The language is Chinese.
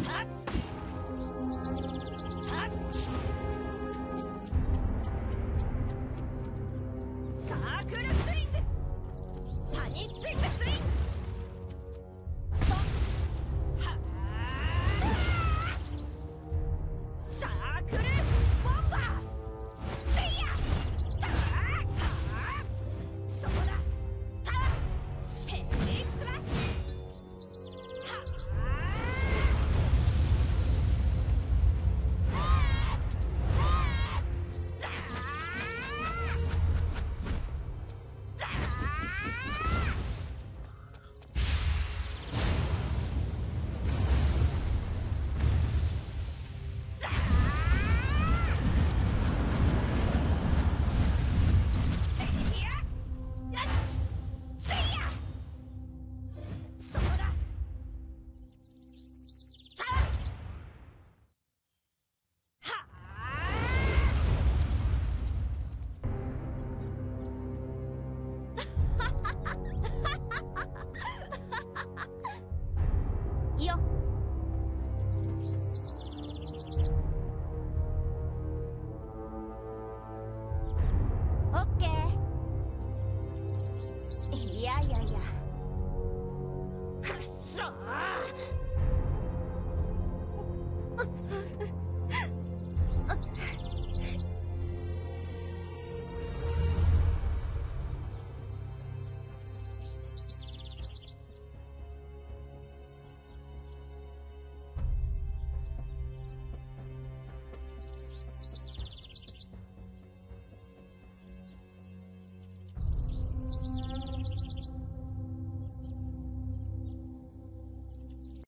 Huh? ーいやいやいやくっそー